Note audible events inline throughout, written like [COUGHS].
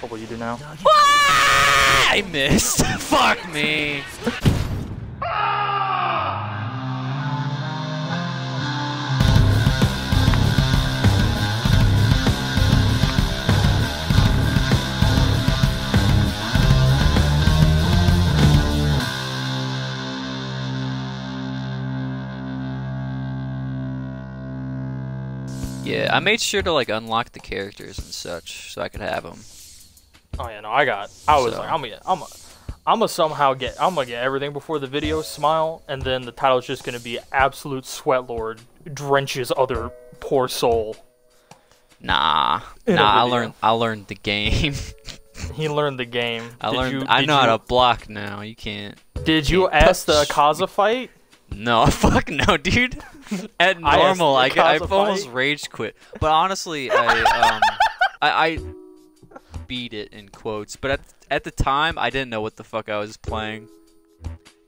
What will you do now? Ah, I missed. [LAUGHS] Fuck me. Yeah, I made sure to like unlock the characters and such so I could have them. Oh yeah, no, I got. I was So- like, I'm gonna, I'm gonna, I'm gonna somehow get, I'm gonna get everything before the video. Smile, and then the title's just gonna be "Absolute Sweat Lord drenches other poor soul." Nah, nah. I learned. I learned the game. [LAUGHS] He learned the game. I Did learned. You, I know you, how to block now. You can't. Did you can't ask the. Akaza fight? No, [LAUGHS] fuck no, dude. At normal, I, the I, almost rage quit. But honestly, I um, [LAUGHS] I, I beat it in quotes. But at at the time, I didn't know what the fuck I was playing.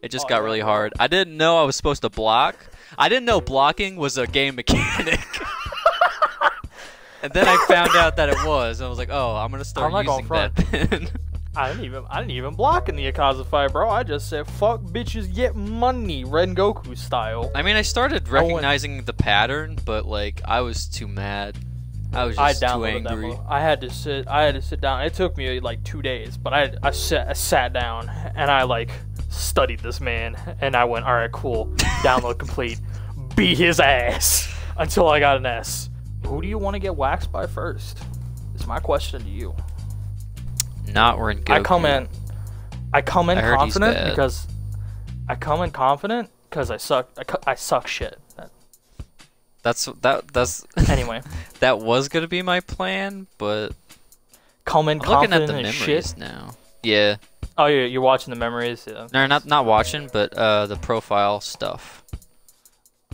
It just Oh, got yeah, really hard. I didn't know I was supposed to block. I didn't know blocking was a game mechanic. [LAUGHS] and then I found out that it was. and I was like, oh, I'm gonna start gonna using that [LAUGHS] then. I didn't even, I didn't even block in the Akaza fight, bro. I just said, "Fuck bitches, get money," Rengoku style. I mean, I started recognizing the pattern, but like I was too mad. I was I just too downloaded that. angry. I had to sit. I had to sit down. It took me like two days, but I I sat, I sat down and I like studied this man, and I went, all right, cool, download complete, [LAUGHS] beat his ass until I got an S. Who do you want to get waxed by first? It's my question to you. Not Rengoku. I come in. I come in I confident because I come in confident because I suck. I, I suck shit. That's that. That's [LAUGHS] Anyway, that was gonna be my plan, but come in I'm looking at the memories shit. now. Yeah, Oh, yeah, you're watching the memories. Yeah. no, not not watching, but uh, the profile stuff.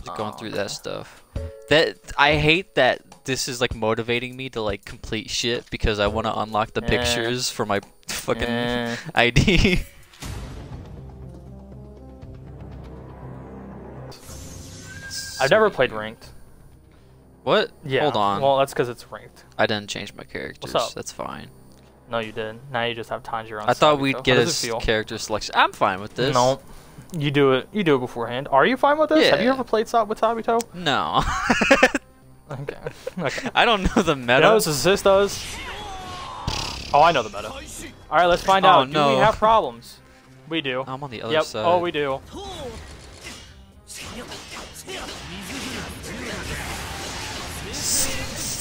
Just going Oh, through okay. that stuff. That I hate that this is like motivating me to like complete shit because I want to unlock the Eh. pictures for my [LAUGHS] fucking Eh. ID. [LAUGHS] I've never played ranked. What? Yeah. Hold on. Well, that's because it's ranked. I didn't change my characters. up? That's fine. No, you didn't. Now you just have Tanjiro. I thought we'd How get a does it feel? s- character selection. I'm fine with this. No. You do it. You do it beforehand. Are you fine with this? Have you ever played Sab with Sabito? No. [LAUGHS] Okay. [LAUGHS] okay. I don't know the meta. You know what assist does? Oh, I know the meta. All right, let's find Oh, out. Do we have problems? We do. I'm on the other Yep. Oh, side. Oh, we do.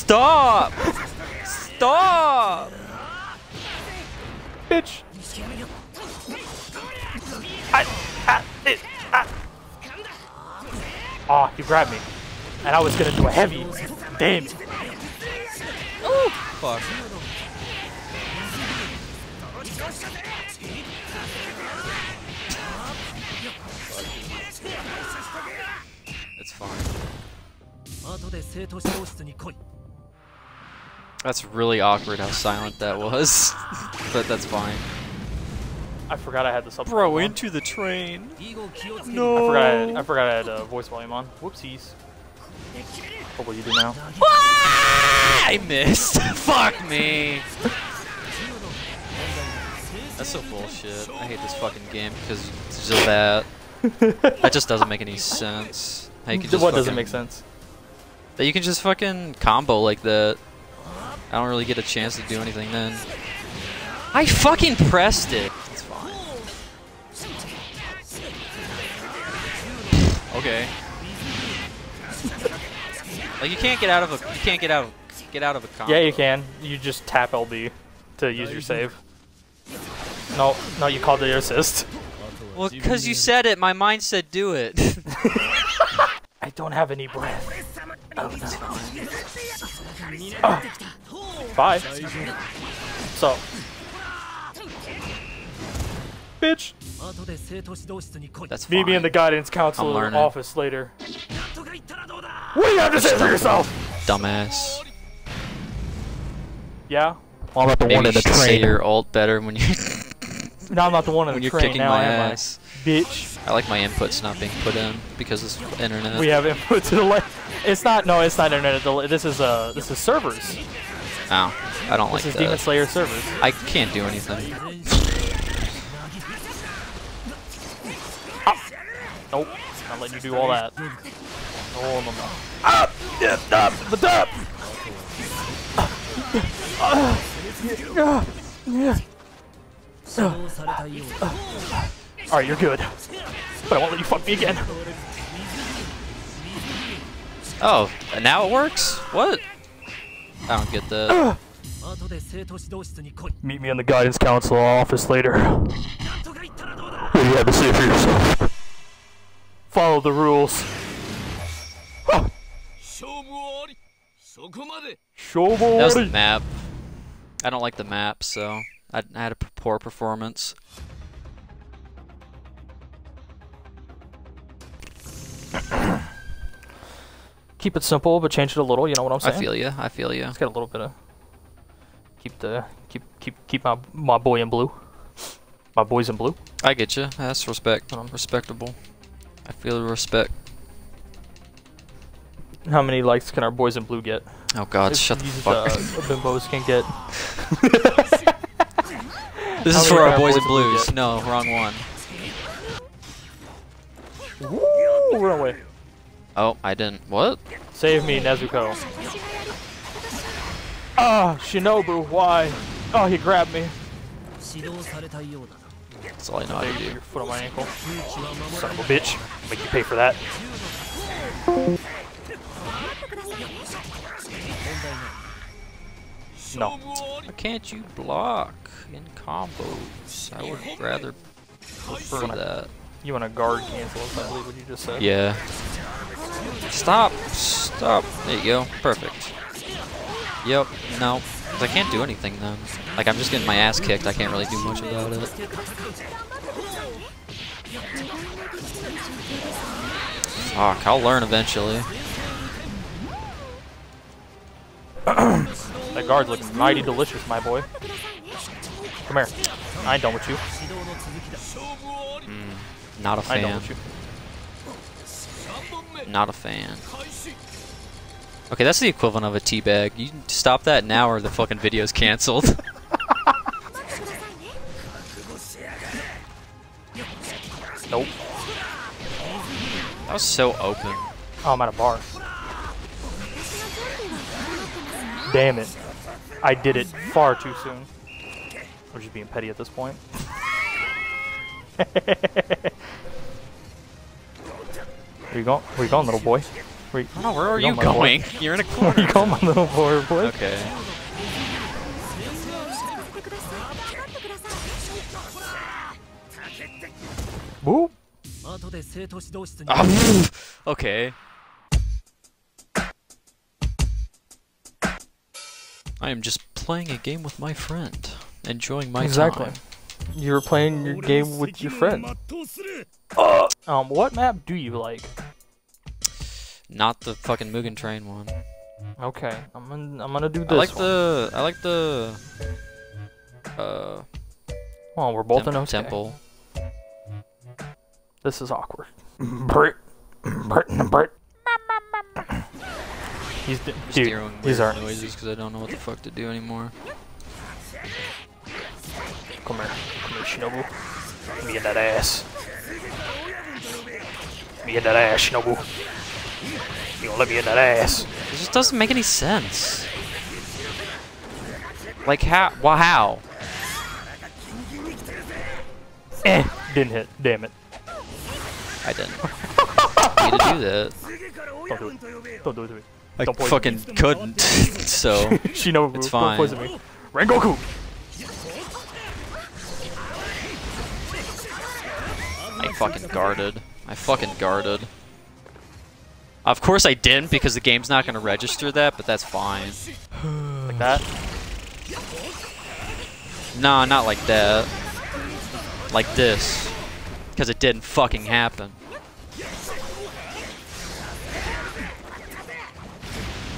Stop! Stop! Bitch. I, ah, it, ah. Oh, you grabbed me. And I was gonna do a heavy. Damn. it. Fuck. It's fine. That's really awkward how silent that was, [LAUGHS] but that's fine. I forgot I had the subtitle. Bro, on. into the train. No. I forgot I had, I forgot I had uh, voice volume on. Whoopsies. What will you do now? Ah, I missed. [LAUGHS] Fuck me. That's so bullshit. I hate this fucking game because it's just that. that just doesn't make any sense. How you can just what fucking, doesn't make sense? That you can just fucking combo like that. I don't really get a chance to do anything then. I fucking pressed it. It's fine. Okay. Like you can't get out of a you can't get out of get out of a combo. Yeah, you can. You just tap LB to use your save. No, no, you called the your assist. Well, because you said it, my mind said do it. [LAUGHS] I don't have any breath. Oh, no. [LAUGHS] Ah. Bye. So. Bitch. That's Meet me in the guidance council office later. What do you have to say for yourself? Dumbass. Yeah? Well, I'm not the Maybe one in the train. Say your alt better when you. [LAUGHS] no, I'm not the one in the you're train. You're kicking now, my ass, I? bitch. I like my inputs not being put in because it's internet. We have input to the left. It's not. No, it's not internet. This is uh, this is servers. Oh, I don't this like is Demon Slayer servers. I can't do anything. oh. Nope, not letting you do all that. Oh, no, no. Up! Stop! But up! Alright, you're good. But I won't let you fuck me again. Oh, and now it works? What? I don't get the. Meet me in the guidance council office later. You have to for yourself. Follow the rules. That was the map. I don't like the map, so I, I had a poor performance. [CLEARS THROAT] Keep it simple, but change it a little. You know what I'm saying? I feel you. I feel you. Let's get a little bit of keep the keep keep keep my my boy in blue. My boys in blue. I get you. That's respect. I'm Respectable. I feel the respect. How many likes can our boys in blue get? Oh God, If shut the fuck. Uh, bimbos can get. [LAUGHS] this how is for our boys in in blues. No, wrong one. Woo! Run away. Oh, I didn't. What? Save me, Nezuko. Ah, oh, Shinobu, why? Oh, he grabbed me. That's all I know how to do. Your foot on my ankle. Son of a bitch. Make you pay for that. No. Why can't you block in combos? I would rather prefer that. You want to guard cancel, I believe what you just said. Yeah. Stop! Stop! There you go. Perfect. Yep. No. I can't do anything then. Like, I'm just getting my ass kicked. I can't really do much about it. Fuck, I'll learn eventually. [CLEARS THROAT] that guard looks mighty delicious, my boy. Come here. I ain't done with you. Mm, not a fan. Not a fan. Okay, that's the equivalent of a teabag. You stop that now or the fucking video's canceled. [LAUGHS] Nope. that was so open. Oh, I'm at a bar. Damn it. I did it far too soon. I'm just being petty at this point. [LAUGHS] Where you going? Where you going, little boy? Where you, oh, where are you, going? going? [LAUGHS] You're in a [LAUGHS] corner. where you going, my little boy? boy? Okay. Whoop. Ah. [LAUGHS] Okay. I am just playing a game with my friend, enjoying my exactly. time. Exactly. You're playing your game with your friend. Uh, um, what map do you like? Not the fucking Mugen Train one. Okay, I'm gonna, I'm gonna do this. I like one. the I like the uh Well, we're both in Osuke. temple. This is awkward. Brit, Brit, Brit. He's d- dude. doing These weird are. noises because I don't know what the fuck to do anymore. Come here, come here, Shinobu. Let me get that ass. Let me get that ass, Shinobu. You gonna let me get that ass? It just doesn't make any sense. Like how? Well, how? Eh, didn't hit. Damn it. I didn't [LAUGHS] need to do that. Don't do it. Don't do it to me. I Don't poison fucking couldn't. [LAUGHS] so [LAUGHS] Shinobu, It's don't fine. poison me. Rengoku. I fucking guarded. I fucking guarded. Of course I didn't because the game's not gonna register that, but that's fine. Like that. Nah, not like that. Like this. Because it didn't fucking happen.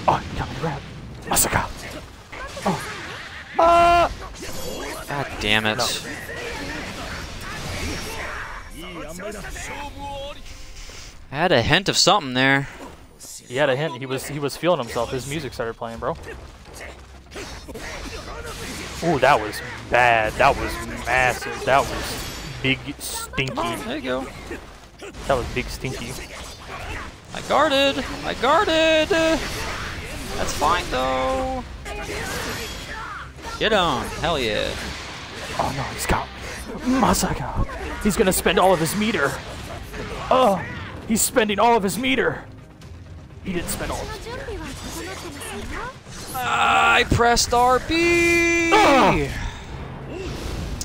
Oh, you got me grabbed. Masaka. Oh. Ah. God damn it. No. I had a hint of something there. He had a hint. He was he was feeling himself. His music started playing, bro. Ooh, that was bad. That was massive. That was big stinky. There you go. That was big stinky. I guarded. I guarded. That's fine though. Get on. Hell yeah. Oh no, he's got Masaka. He's gonna spend all of his meter. Oh, he's spending all of his meter. He didn't spend all of his. I pressed RB. Ugh.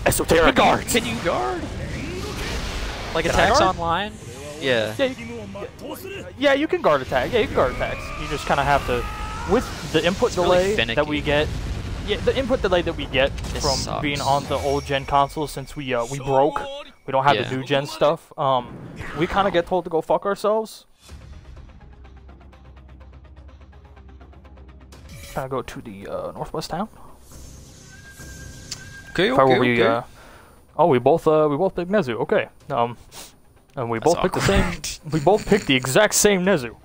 Esoteric guards. Can you guard? Like Can attacks guard? online? Yeah. Yeah, you, yeah, you can guard attack. Yeah, you can guard attacks. You just kind of have to, with the input really delay finicky. that we get. Yeah, the input delay that we get This from sucks. being on the old gen console since we uh, we broke, we don't have Yeah. the new gen stuff. Um, we kind of get told to go fuck ourselves. Of go to the uh, northwest town. Okay, If I were we, uh, oh, we both uh, we both picked Nezu. Okay. Um, and we both picked the same. [LAUGHS] We both picked the exact same Nezu.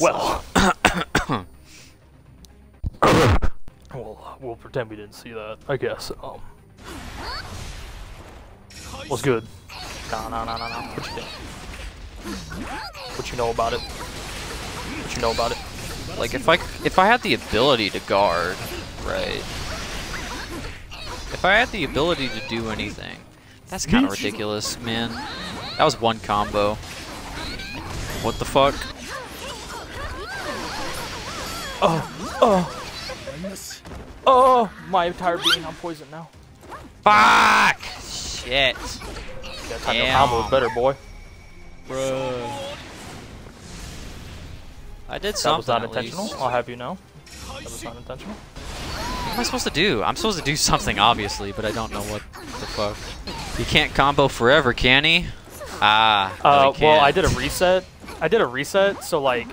Well, [COUGHS] well, we'll pretend we didn't see that. I guess. Um, what's good? Nah, nah, nah, nah, nah. What you think? What you know about it? What you know about it? Like if I if I had the ability to guard, right? If I had the ability to do anything, that's kind of ridiculous, man. That was one combo. What the fuck? Oh, oh, oh! My entire being on poison now. Fuck! Shit. Yeah, time to Damn. combo is better, boy. Bruh. I did That something. was not intentional. least. I'll have you know. That was not intentional. What am I supposed to do? I'm supposed to do something, obviously, but I don't know what the fuck. He can't combo forever, can he? Ah. no, Uh, he well, I did a reset. I did a reset, so like,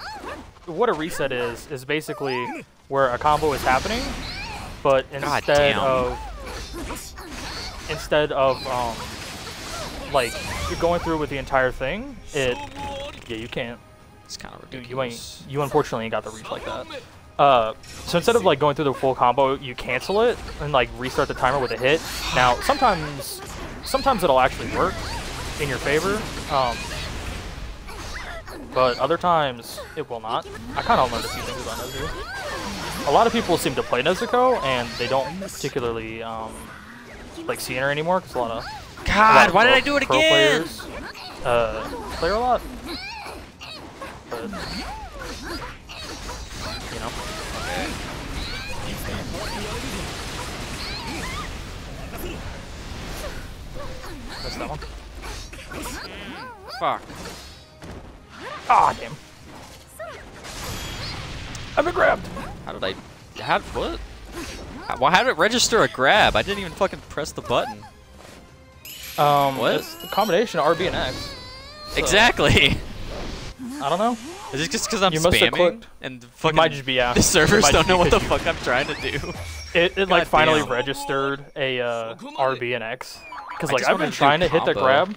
what a reset is is basically where a combo is happening, but instead of instead of um, like you're going through with the entire thing, it yeah you can't. It's kind of You, you ain't you unfortunately ain't got the reach like that. Uh, so instead of like going through the full combo, you cancel it and like restart the timer with a hit. Now sometimes sometimes it'll actually work in your favor, um, but other times it will not. I kind of learned a few things about Nezuko. A lot of people seem to play Nezuko and they don't particularly um, like see her anymore because a lot of a lot God, of why did I do it again? Players, uh, play her a lot. But, you know. Missed that one. Fuck. Ah, damn. I've been grabbed. How did I? How what? How, well, how did it register a grab? I didn't even fucking press the button. Um, What? It's the combination of RB and X. So, Exactly. I don't know. Is it just because I'm You spamming and fucking might just be yeah. [LAUGHS] the servers don't know what the fuck I'm trying to do? It, it like finally Goddamn. registered a uh, RB and X because like I've been trying to hit the grab.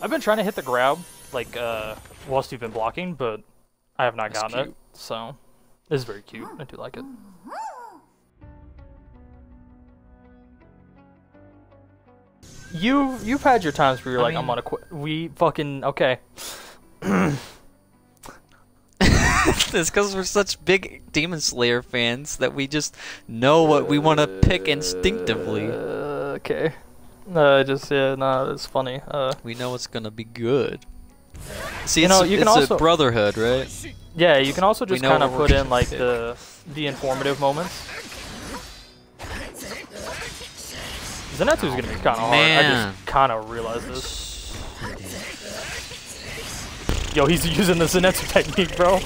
I've been trying to hit the grab like uh, whilst you've been blocking, but I have not That's gotten cute. it. So it's very cute. I do like it. You you've had your times where you're I like I'm mean- gonna quit. We fucking okay. [CLEARS THROAT] it's because we're such big Demon Slayer fans that we just know what we want to pick instinctively. Uh, okay. No, just yeah, no, it's funny. Uh, We know it's gonna be good. See, You know, a, you can it's also- brotherhood, right? yeah, you can also just kind of put in like pick. the the informative moments. Zenitsu's gonna be kind of hard. I just kind of realized this. Yo, he's using the Zenitsu technique, bro.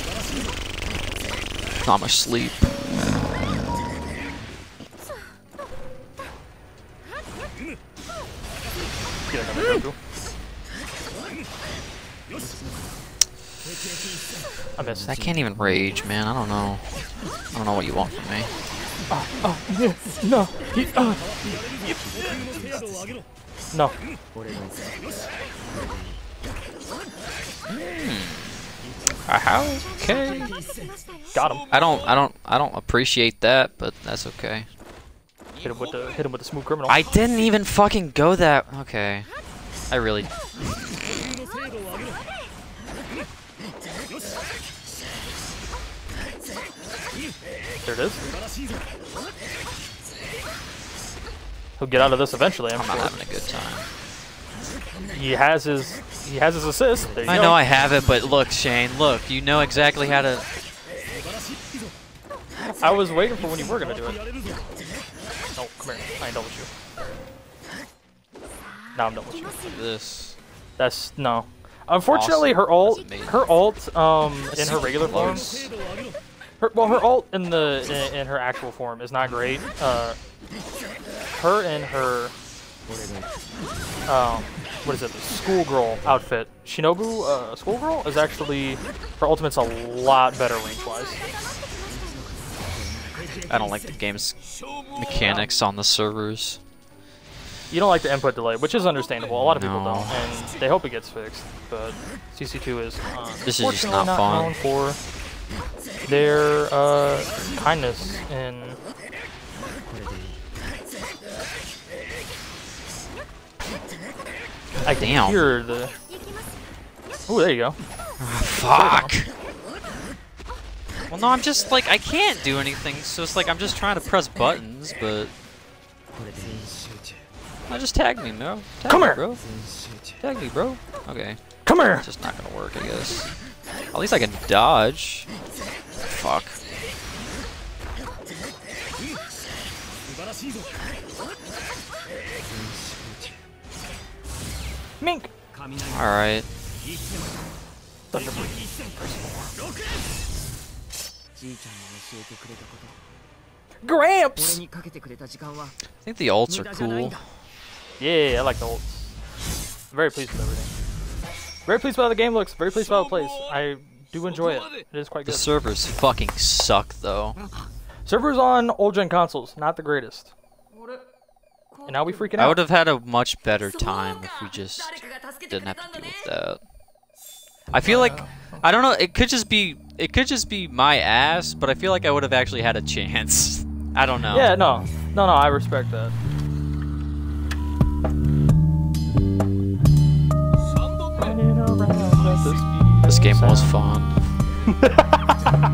I'm asleep. Get another Goku. I missed. I can't even rage, man. I don't know. I don't know what you want from me. No, he, no. How? Okay. Got him. I don't, I don't, I don't appreciate that, but that's okay. Hit him with the hit him with the smooth criminal. I didn't even fucking go that. Okay. I really. There it is. He'll get out of this eventually. I'm, I'm not having a good time. He has his he has his assist. I go. know I have it, but look, Shane, look, you know exactly how to. I was waiting for when you were gonna do it. No, come here. I ain't done with you. Now I'm done with you. This. That's no. Unfortunately, her ult, amazing. her ult, um, in her regular form, her, well, her ult in the in, in her actual form is not great. Uh, her and her, um, what is it? The schoolgirl outfit, Shinobu, uh, schoolgirl is actually her ultimate's a lot better range wise. I don't like the game's mechanics on the servers. You don't like the input delay, which is understandable. A lot of people don't, and they hope it gets fixed. But CC2 is uh, This is just unfortunately not fun. known for their uh, kindness in. I can Damn. hear the. Oh, there you go. [LAUGHS] Fuck. Well, no, I'm just like I can't do anything, so it's like I'm just trying to press buttons, but. No, just tag me, bro. Tag Come me, here. bro. Tag me, bro. Okay, Come here. it's just not gonna work, I guess. At least I can dodge. Fuck. Mink. All Gramps! I think the alts are cool. Yeah, I like the alts. Very pleased with everything. Very pleased with how the game looks. Very pleased with how it plays. I do enjoy it. It is quite good. The servers fucking suck, though. Servers on old-gen consoles, not the greatest. And now we freaking out. I would have had a much better time if we just didn't have to deal with that. I feel like oh. I don't know. It could just be it could just be my ass, but I feel like I would have actually had a chance. [LAUGHS] I don't know. Yeah, no, no, no. I respect that. Running around at the speed This game was fun. [LAUGHS] [LAUGHS]